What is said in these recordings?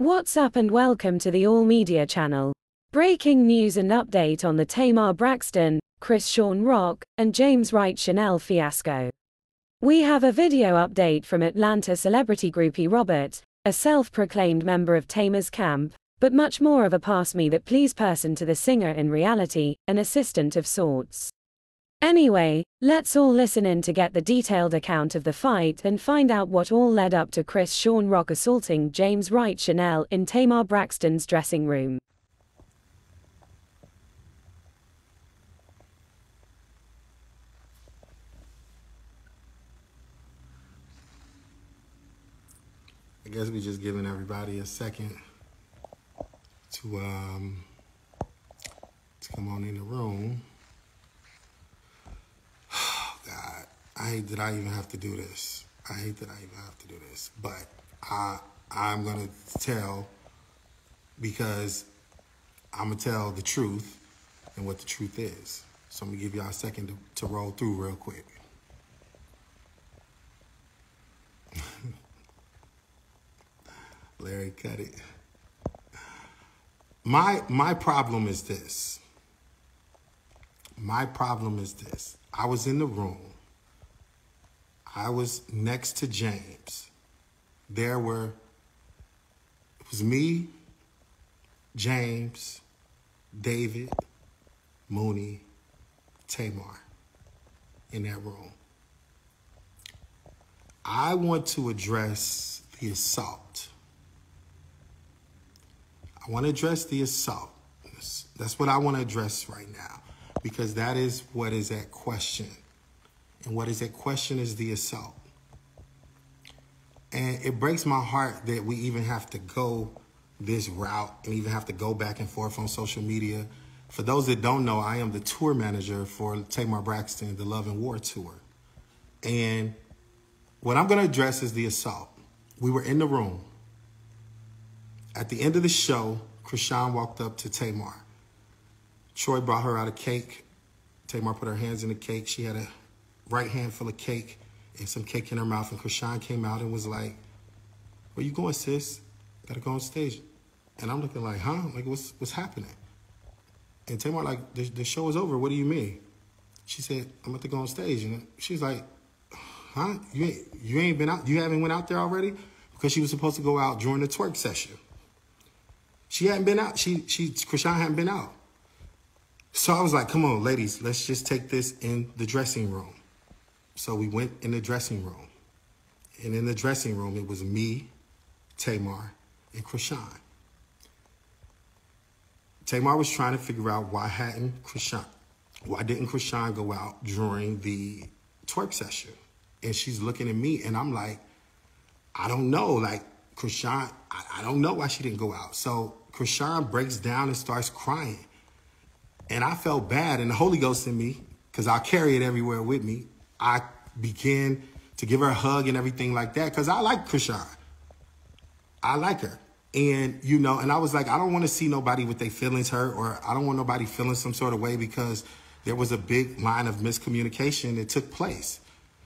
What's up and welcome to the All Media channel. Breaking news and update on the Tamar Braxton, Chrisean Rock, and James Wright Chanel fiasco. We have a video update from Atlanta celebrity groupie Robert, a self proclaimed member of Tamar's camp, but much more of a pass me that please person to the singer in reality, an assistant of sorts. Anyway, let's all listen in to get the detailed account of the fight and find out what all led up to Chrisean Rock assaulting James Wright Chanel in Tamar Braxton's dressing room. I guess we're just giving everybody a second to um to come on in the room. God, I hate that I even have to do this. I hate that I even have to do this, but I I'm gonna tell because I'm gonna tell the truth and what the truth is. So I'm gonna give y'all a second to, to roll through real quick. Larry cut it. My my problem is this. My problem is this. I was in the room. I was next to James. There were it was me, James, David, Mooney, Tamar in that room. I want to address the assault. I want to address the assault. That's what I want to address right now because that is what is at question. And what is at question is the assault. And it breaks my heart that we even have to go this route and even have to go back and forth on social media. For those that don't know, I am the tour manager for Tamar Braxton, the Love and War Tour. And what I'm going to address is the assault. We were in the room. At the end of the show, Chrisean walked up to Tamar. Troy brought her out a cake. Tamar put her hands in the cake. She had a right hand full of cake and some cake in her mouth. And Chrisean came out and was like, where you going, sis? Gotta go on stage. And I'm looking like, huh? Like, what's what's happening? And Tamar like, the, the show is over. What do you mean? She said, I'm about to go on stage. And she's like, huh? You ain't, you ain't been out? You haven't went out there already? Because she was supposed to go out during the twerk session. She hadn't been out. She, she, Chrisean hadn't been out. So I was like, come on, ladies, let's just take this in the dressing room. So we went in the dressing room. And in the dressing room, it was me, Tamar, and Chrisean. Tamar was trying to figure out why hadn't Chrisean, why didn't Chrisean go out during the twerk session? And she's looking at me, and I'm like, I don't know. Like, Chrisean, I, I don't know why she didn't go out. So Chrisean breaks down and starts crying. And I felt bad, and the Holy Ghost in me, because I carry it everywhere with me, I began to give her a hug and everything like that, because I like Chrisean. I like her. And, you know, and I was like, I don't want to see nobody with their feelings hurt, or I don't want nobody feeling some sort of way because there was a big line of miscommunication that took place.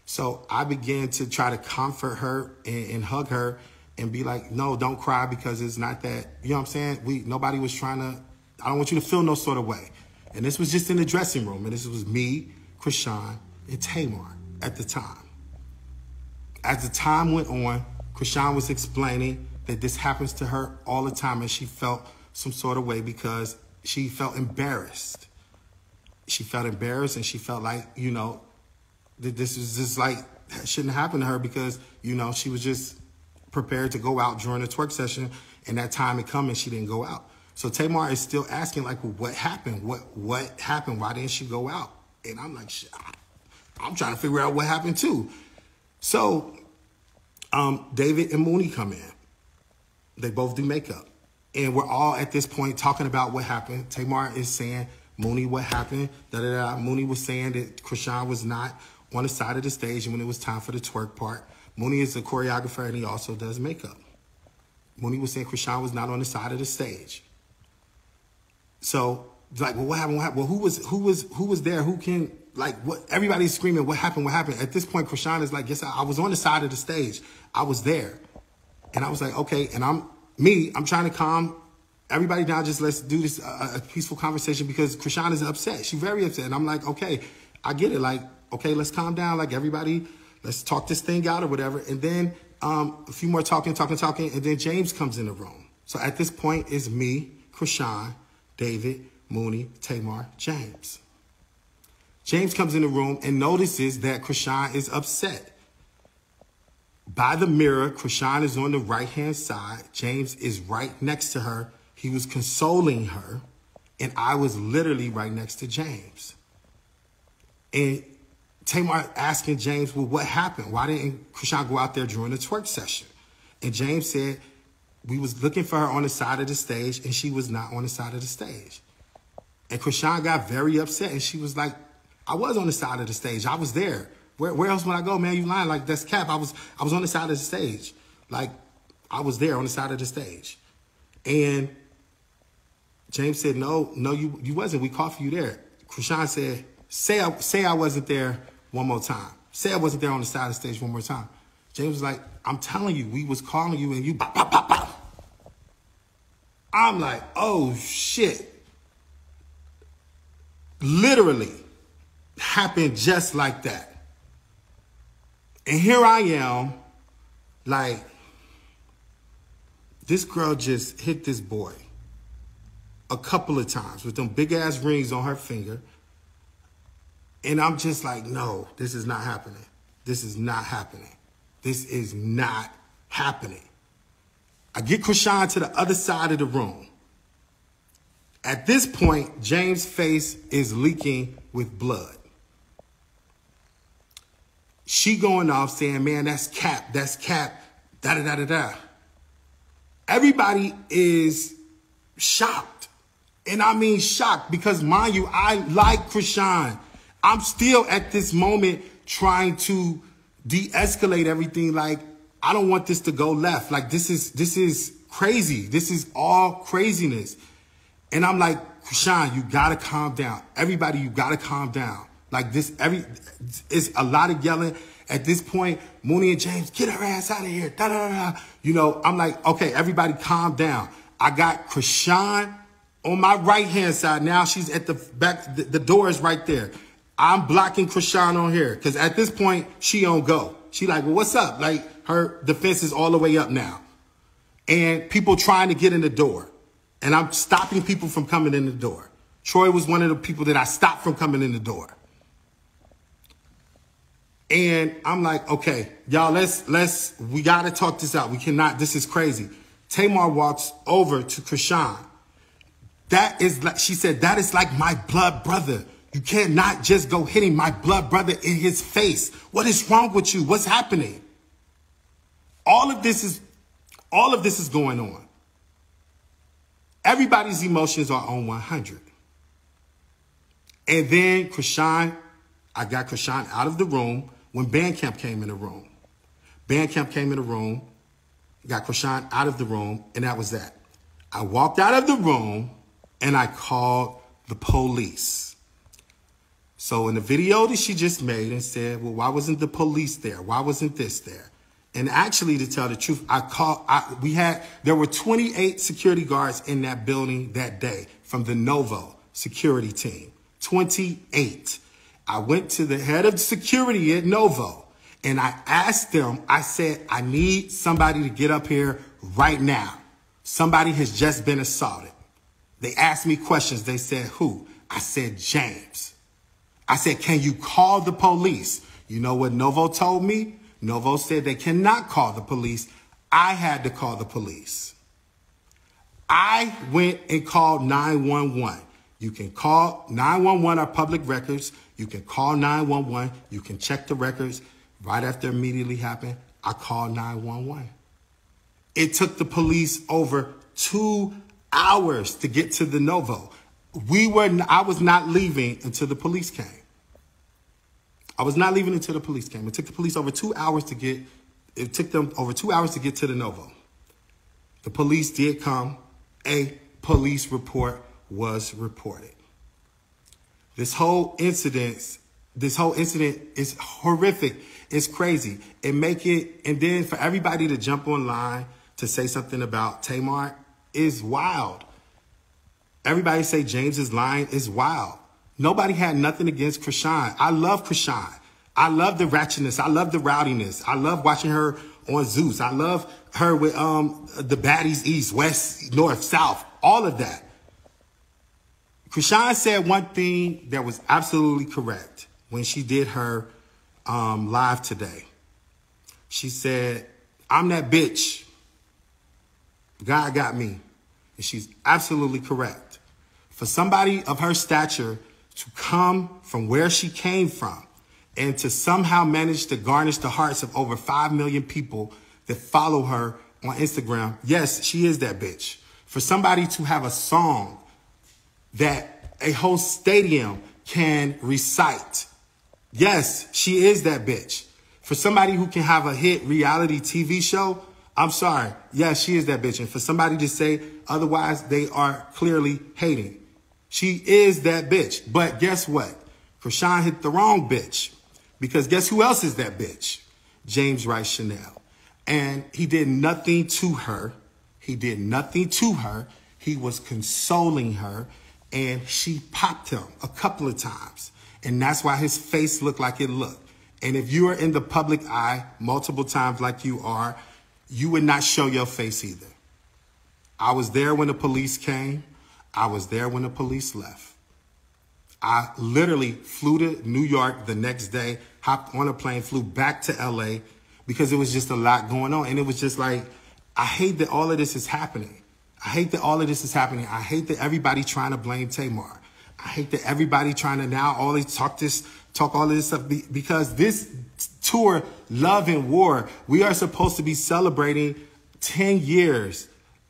So I began to try to comfort her and, and hug her and be like, no, don't cry because it's not that, you know what I'm saying? We nobody was trying to, I don't want you to feel no sort of way. And this was just in the dressing room. And this was me, Chrisean, and Tamar at the time. As the time went on, Chrisean was explaining that this happens to her all the time and she felt some sort of way because she felt embarrassed. She felt embarrassed and she felt like, you know, that this was just like, shouldn't happen to her because, you know, she was just prepared to go out during the twerk session and that time had come and she didn't go out. So Tamar is still asking, like, well, what happened? What what happened? Why didn't she go out? And I'm like, I'm trying to figure out what happened too. So um, David and Mooney come in. They both do makeup. And we're all at this point talking about what happened. Tamar is saying, Mooney, what happened? Da, da, da. Mooney was saying that Chrisean was not on the side of the stage when it was time for the twerk part. Mooney is a choreographer and he also does makeup. Mooney was saying Chrisean was not on the side of the stage. So like, well, what happened? What happened? Well, who was who was who was there? Who can like what? Everybody's screaming, what happened? What happened? At this point, Chrisean is like, yes, I, I was on the side of the stage. I was there, and I was like, okay. And I'm me, I'm trying to calm everybody down. Just let's do this uh, a peaceful conversation because Chrisean is upset. She's very upset, and I'm like, okay, I get it. Like, okay, let's calm down. Like everybody, let's talk this thing out or whatever. And then um, a few more talking, talking, talking, and then James comes in the room. So at this point, it's me, Chrisean, David, Mooney, Tamar, James. James comes in the room and notices that Chrisean is upset. By the mirror, Chrisean is on the right hand side. James is right next to her. He was consoling her, and I was literally right next to James. And Tamar asking James, well, what happened? Why didn't Chrisean go out there during the twerk session? And James said, we was looking for her on the side of the stage, and she was not on the side of the stage. And Chrisean got very upset, and she was like, I was on the side of the stage. I was there. Where, where else would I go, man? You lying? Like that's cap. I was I was on the side of the stage. Like I was there on the side of the stage. And James said, No, no, you you wasn't. We called for you there. Chrisean said, Say I say I wasn't there one more time. Say I wasn't there on the side of the stage one more time. James was like, I'm telling you, we was calling you and you. I'm like, oh shit. Literally happened just like that. And here I am, like, this girl just hit this boy a couple of times with them big ass rings on her finger. And I'm just like, no, this is not happening. This is not happening. This is not happening. I get Chrisean to the other side of the room. At this point, James' face is leaking with blood. She going off saying, man, that's cap, that's cap, da da da da da. Everybody is shocked. And I mean shocked because mind you, I like Chrisean. I'm still at this moment trying to de-escalate everything. Like, I don't want this to go left. Like this is this is crazy. This is all craziness. And I'm like, Chrisean, you gotta calm down. Everybody, you gotta calm down. Like this, every it's a lot of yelling. At this point, Mooney and James, get her ass out of here. Da, da, da, You know, I'm like, okay, everybody calm down. I got Chrisean on my right hand side. Now she's at the back, the, the door is right there. I'm blocking Chrisean on here. Cause at this point, she on go. She like, well, what's up? Like her defense is all the way up now. And people trying to get in the door. And I'm stopping people from coming in the door. Troy was one of the people that I stopped from coming in the door. And I'm like, okay, y'all, let's, let's, we got to talk this out. We cannot, this is crazy. Tamar walks over to Chrisean. That is like, she said, that is like my blood brother. You cannot just go hitting my blood brother in his face. What is wrong with you? What's happening? All of this is, all of this is going on. Everybody's emotions are on 100. And then Chrisean, I got Chrisean out of the room when Bandcamp came in the room. Bandcamp came in the room, got Chrisean out of the room, and that was that. I walked out of the room and I called the police. So in the video that she just made and said, well, why wasn't the police there? Why wasn't this there? And actually, to tell the truth, I called, I, we had, there were 28 security guards in that building that day from the Novo security team. 28. I went to the head of security at Novo and I asked them, I said, I need somebody to get up here right now. Somebody has just been assaulted. They asked me questions. They said, who? I said, James. I said, can you call the police? You know what Novo told me? Novo said they cannot call the police. I had to call the police. I went and called 911. You can call 911 our public records. You can call 911. You can check the records. Right after immediately happened, I called 911. It took the police over two hours to get to the Novo. We were, I was not leaving until the police came. I was not leaving until the police came. It took the police over two hours to get, it took them over two hours to get to the Novo. The police did come. A police report was reported. This whole incident, this whole incident is horrific. It's crazy. And make it, and then for everybody to jump online to say something about Tamar is wild. Everybody say James's line is wild. Nobody had nothing against Chrisean. I love Chrisean. I love the ratchetness. I love the rowdiness. I love watching her on Zeus. I love her with um the baddies east, west, north, south, all of that. Chrisean said one thing that was absolutely correct when she did her um, live today. She said, I'm that bitch. God got me. And she's absolutely correct. For somebody of her stature to come from where she came from and to somehow manage to garnish the hearts of over 5 million people that follow her on Instagram, yes, she is that bitch. For somebody to have a song that a whole stadium can recite, yes, she is that bitch. For somebody who can have a hit reality TV show, I'm sorry. Yes, she is that bitch. And for somebody to say otherwise, they are clearly hating. She is that bitch. But guess what? Chrisean hit the wrong bitch. Because guess who else is that bitch? James Wright Chanel. And he did nothing to her. He did nothing to her. He was consoling her. And she popped him a couple of times. And that's why his face looked like it looked. And if you are in the public eye multiple times like you are, you would not show your face either. I was there when the police came. I was there when the police left. I literally flew to New York the next day, hopped on a plane, flew back to LA because it was just a lot going on. And it was just like, I hate that all of this is happening. I hate that all of this is happening. I hate that everybody trying to blame Tamar. I hate that everybody trying to now all they talk this talk all of this stuff because this tour, Love and War, we are supposed to be celebrating 10 years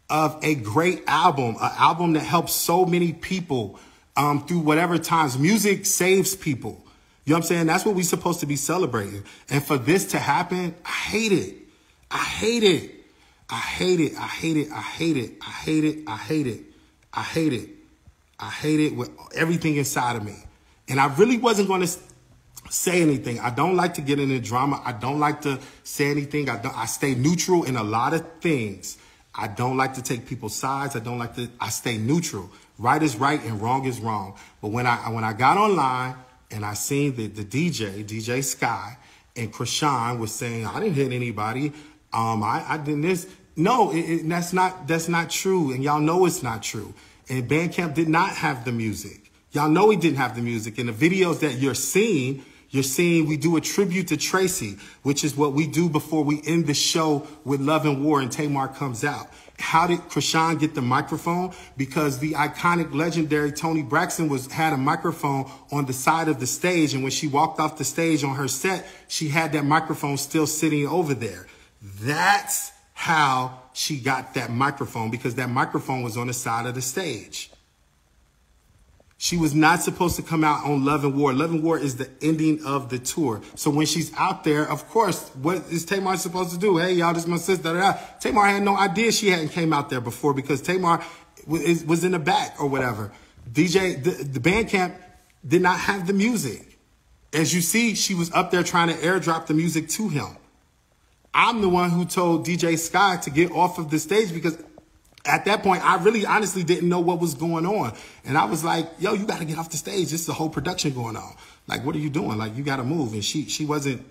of a great album, an album that helps so many people um, through whatever times. Music saves people. You know what I'm saying? That's what we're supposed to be celebrating. And for this to happen, I hate it. I hate it. I hate it. I hate it. I hate it. I hate it. I hate it. I hate it. I hate it with everything inside of me. And I really wasn't going to say anything. I don't like to get into drama. I don't like to say anything. I I stay neutral in a lot of things. I don't like to take people's sides. I don't like to, I stay neutral. Right is right and wrong is wrong. But when I, when I got online and I seen the, the DJ, DJ Sky, and Chrisean was saying, I didn't hit anybody. Um, I, I did this. No, it, it, that's not, that's not true. And y'all know it's not true. And Bandcamp did not have the music. Y'all know he didn't have the music. And the videos that you're seeing you're seeing we do a tribute to Tracy, which is what we do before we end the show with Love and War and Tamar comes out. How did Chrisean get the microphone? Because the iconic, legendary Toni Braxton was had a microphone on the side of the stage, and when she walked off the stage on her set, she had that microphone still sitting over there. That's how she got that microphone because that microphone was on the side of the stage. She was not supposed to come out on Love and War. Love and War is the ending of the tour. So when she's out there, of course, what is Tamar supposed to do? Hey, y'all, this is my sister. Da, da, da. Tamar had no idea she hadn't came out there before because Tamar was, in the back or whatever. DJ, the, the Bandcamp did not have the music. As you see, she was up there trying to airdrop the music to him. I'm the one who told DJ Sky to get off of the stage because at that point, I really honestly didn't know what was going on. And I was like, yo, you got to get off the stage. This is a whole production going on. Like, what are you doing? Like, you got to move. And she she wasn't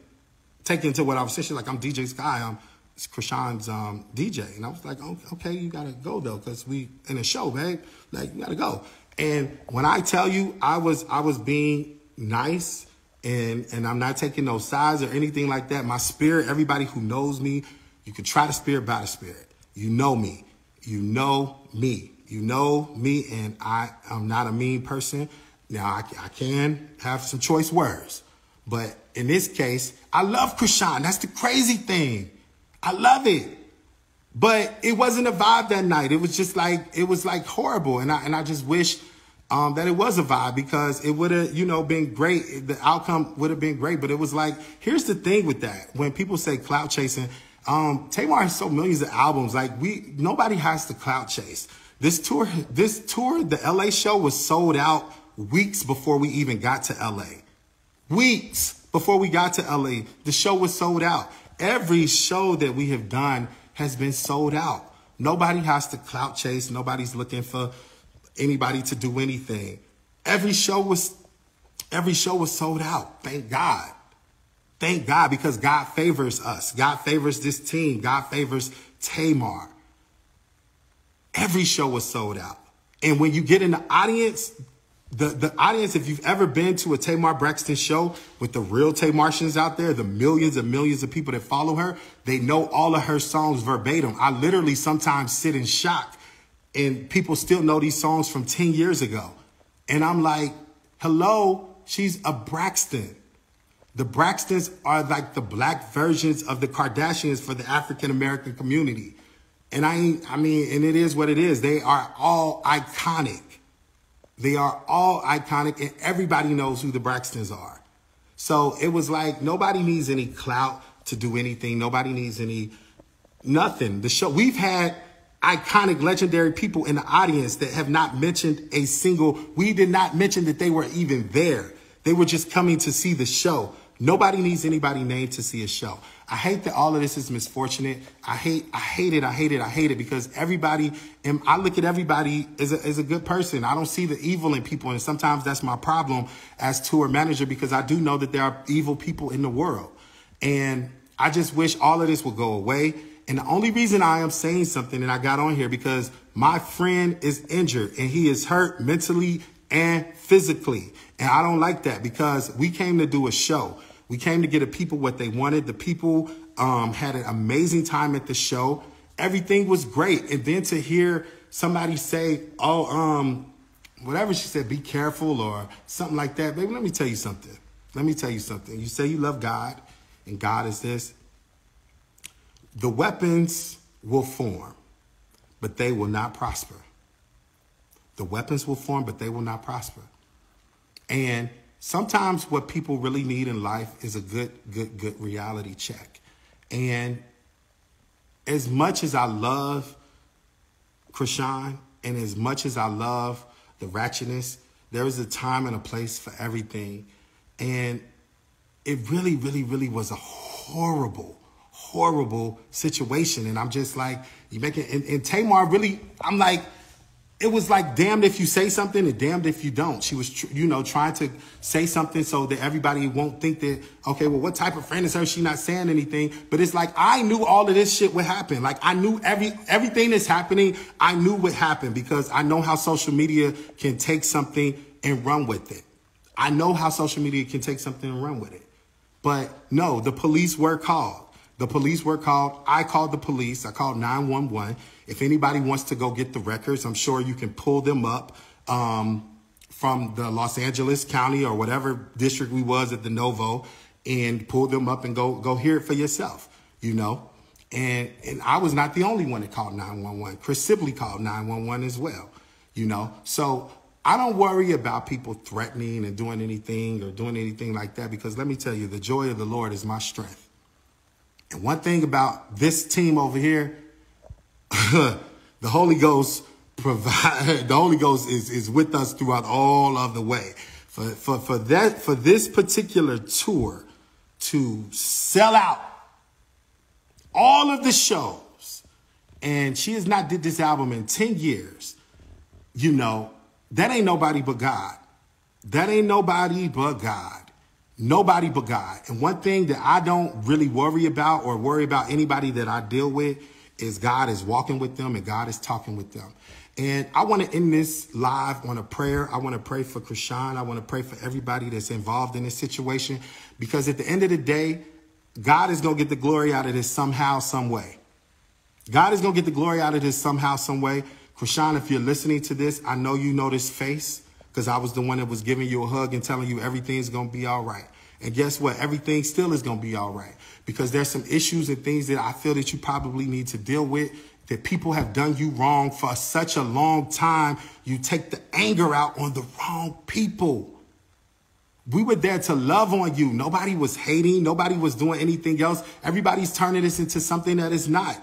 taking to what I was saying. She's like, I'm DJ Sky. I'm Chrisean's um, DJ. And I was like, oh, okay, you got to go, though, because we in a show, babe. Like, you got to go. And when I tell you I was I was being nice and and I'm not taking no sides or anything like that. My spirit, everybody who knows me, you can try the spirit by the spirit. You know me. You know me. You know me, and I am not a mean person. Now, I, I can have some choice words, but in this case, I love Chrisean. That's the crazy thing. I love it. But it wasn't a vibe that night. It was just like, it was like horrible. And I, and I just wish um, that it was a vibe because it would have, you know, been great. The outcome would have been great. But it was like, here's the thing with that. When people say clout chasing, um, Tamar has sold millions of albums. Like we, nobody has to clout chase. This tour, this tour, the LA show was sold out weeks before we even got to LA. Weeks before we got to LA, the show was sold out. Every show that we have done has been sold out. Nobody has to clout chase. Nobody's looking for anybody to do anything. Every show was every show was sold out. Thank God. Thank God because God favors us. God favors this team. God favors Tamar. Every show was sold out. And when you get in the audience, the, the audience, if you've ever been to a Tamar Braxton show with the real Tamartians out there, the millions and millions of people that follow her, they know all of her songs verbatim. I literally sometimes sit in shock and people still know these songs from 10 years ago. And I'm like, hello, she's a Braxton. The Braxtons are like the black versions of the Kardashians for the African American community. And I, I mean, and it is what it is. They are all iconic. They are all iconic and everybody knows who the Braxtons are. So it was like nobody needs any clout to do anything. Nobody needs any, nothing. The show, we've had iconic, legendary people in the audience that have not mentioned a single, we did not mention that they were even there. They were just coming to see the show. Nobody needs anybody named to see a show. I hate that all of this is misfortunate. I hate, I hate it. I hate it. I hate it because everybody, and I look at everybody as a, as a good person. I don't see the evil in people. And sometimes that's my problem as tour manager because I do know that there are evil people in the world. And I just wish all of this would go away. And the only reason I am saying something and I got on here because my friend is injured and he is hurt mentally and physically. And I don't like that because we came to do a show. We came to get the people what they wanted. The people um, had an amazing time at the show. Everything was great. And then to hear somebody say, oh, um, whatever she said, be careful or something like that. Baby, let me tell you something. Let me tell you something. You say you love God and God is this. The weapons will form, but they will not prosper. The weapons will form, but they will not prosper. And sometimes what people really need in life is a good, good, good reality check. And as much as I love Chrisean and as much as I love the ratchetness, there is a time and a place for everything. And it really, really, really was a horrible, horrible situation. And I'm just like, you make it, and, and Tamar really, I'm like, it was like damned if you say something and damned if you don't. She was, you know, trying to say something so that everybody won't think that, okay, well, what type of friend is her? She not saying anything. But it's like, I knew all of this shit would happen. Like I knew every, everything that's happening, I knew would happen because I know how social media can take something and run with it. I know how social media can take something and run with it. But no, the police were called. The police were called. I called the police. I called 911. If anybody wants to go get the records, I'm sure you can pull them up um, from the Los Angeles County or whatever district we was at the Novo and pull them up and go go hear it for yourself, you know. And and I was not the only one that called 911. Chris Sibley called 911 as well, you know. So I don't worry about people threatening and doing anything or doing anything like that because let me tell you, the joy of the Lord is my strength. And one thing about this team over here, the Holy Ghost provide the Holy Ghost is, is with us throughout all of the way. For, for, for that, for this particular tour to sell out all of the shows, and she has not did this album in 10 years, you know, that ain't nobody but God. That ain't nobody but God. Nobody but God. And one thing that I don't really worry about or worry about anybody that I deal with is God is walking with them and God is talking with them. And I want to end this live on a prayer. I want to pray for Chrisean. I want to pray for everybody that's involved in this situation because at the end of the day, God is going to get the glory out of this somehow, some way. God is going to get the glory out of this somehow, some way. Chrisean, if you're listening to this, I know you know this face because I was the one that was giving you a hug and telling you everything's going to be all right. And guess what? Everything still is going to be all right because there's some issues and things that I feel that you probably need to deal with that people have done you wrong for such a long time. You take the anger out on the wrong people. We were there to love on you. Nobody was hating. Nobody was doing anything else. Everybody's turning this into something that is not.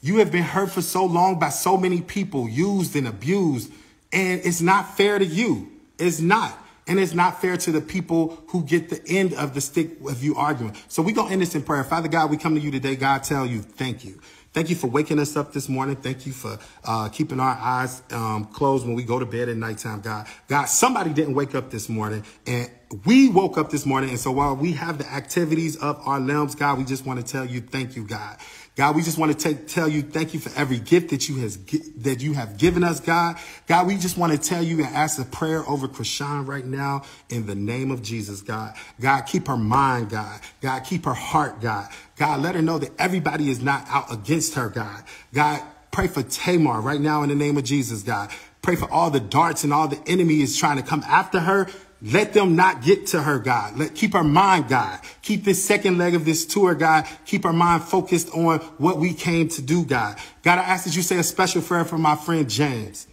You have been hurt for so long by so many people, used and abused, and it's not fair to you. It's not. And it's not fair to the people who get the end of the stick of you arguing. So we're going to end this in prayer. Father God, we come to you today. God, tell you, thank you. Thank you for waking us up this morning. Thank you for uh, keeping our eyes um, closed when we go to bed at nighttime, God. God, somebody didn't wake up this morning and we woke up this morning. And so while we have the activities of our limbs, God, we just want to tell you, thank you, God. God, we just want to tell you thank you for every gift that you has that you have given us, God. God, we just want to tell you and ask a prayer over Chrisean right now in the name of Jesus, God. God, keep her mind, God. God, keep her heart, God. God, let her know that everybody is not out against her, God. God, pray for Tamar right now in the name of Jesus, God. Pray for all the darts and all the enemy is trying to come after her. Let them not get to her, God. Let keep our mind, God. Keep this second leg of this tour, God. Keep our mind focused on what we came to do, God. God, I ask that you say a special prayer for my friend James.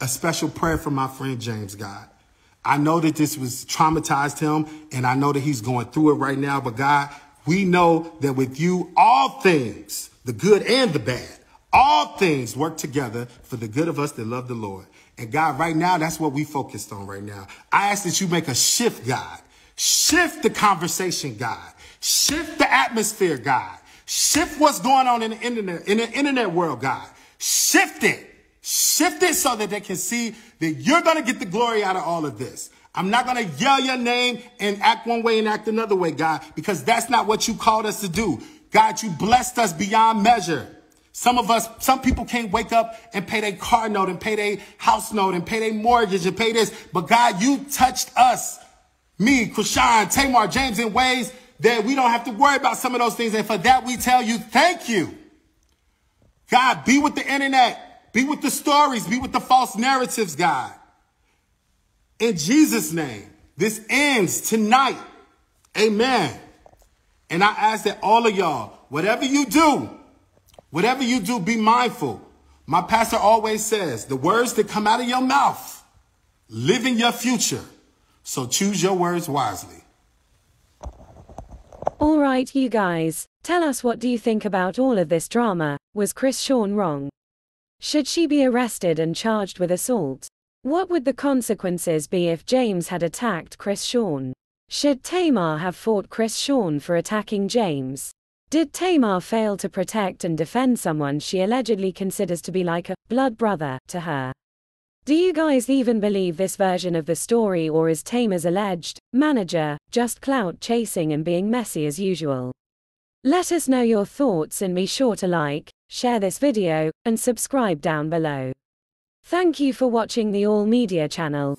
A special prayer for my friend James, God. I know that this was traumatized him and I know that he's going through it right now, but God, we know that with you, all things, the good and the bad, all things work together for the good of us that love the Lord. And God, right now, that's what we focused on right now. I ask that you make a shift, God. Shift the conversation, God. Shift the atmosphere, God. Shift what's going on in the internet, in the internet world, God. Shift it. Shift it so that they can see that you're going to get the glory out of all of this. I'm not going to yell your name and act one way and act another way, God, because that's not what you called us to do. God, you blessed us beyond measure. Some of us, some people can't wake up and pay their car note and pay their house note and pay their mortgage and pay this. But God, you touched us, me, Chrisean, Tamar, James in ways that we don't have to worry about some of those things. And for that, we tell you, thank you. God, be with the internet. Be with the stories. Be with the false narratives, God. In Jesus' name, this ends tonight. Amen. And I ask that all of y'all, whatever you do, Whatever you do, be mindful. My pastor always says the words that come out of your mouth live in your future. So choose your words wisely. All right, you guys, tell us what do you think about all of this drama? Was Chrisean wrong? Should she be arrested and charged with assault? What would the consequences be if James had attacked Chrisean? Should Tamar have fought Chrisean for attacking James? Did Tamar fail to protect and defend someone she allegedly considers to be like a blood brother to her? Do you guys even believe this version of the story or is Tamar's alleged manager just clout chasing and being messy as usual? Let us know your thoughts and be sure to like, share this video, and subscribe down below. Thank you for watching the All Media channel.